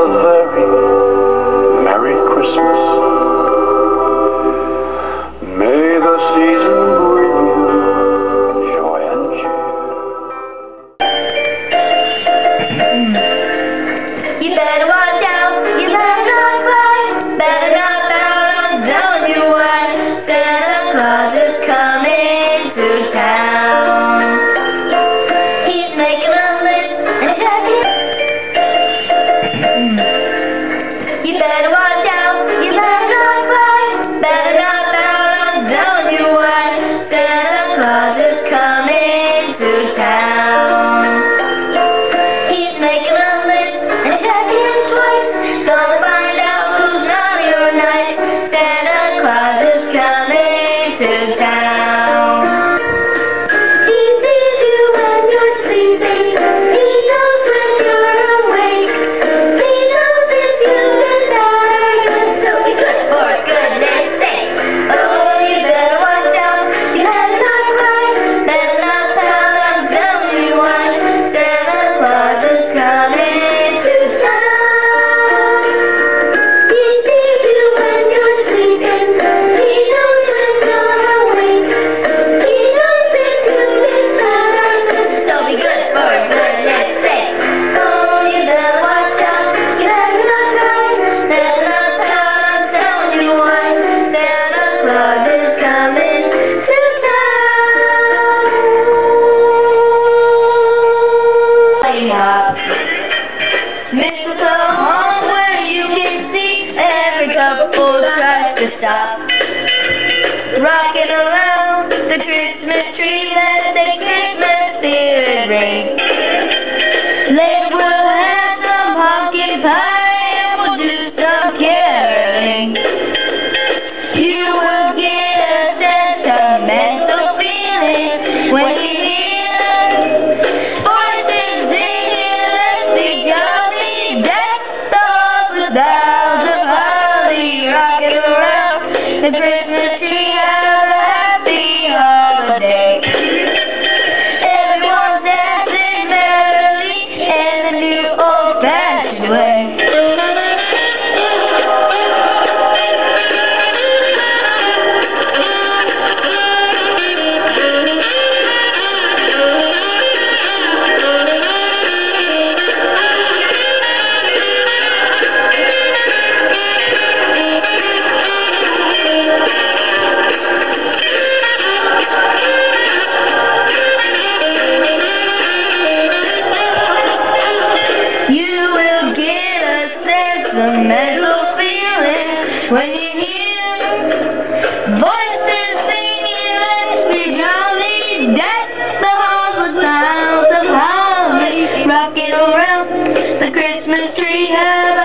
very Merry Christmas. May the season bring you joy and cheer. You better watch out. to stop. Rocking around the Christmas tree, let the Christmas spirit ring. the Christmas tree out. treatment rehab.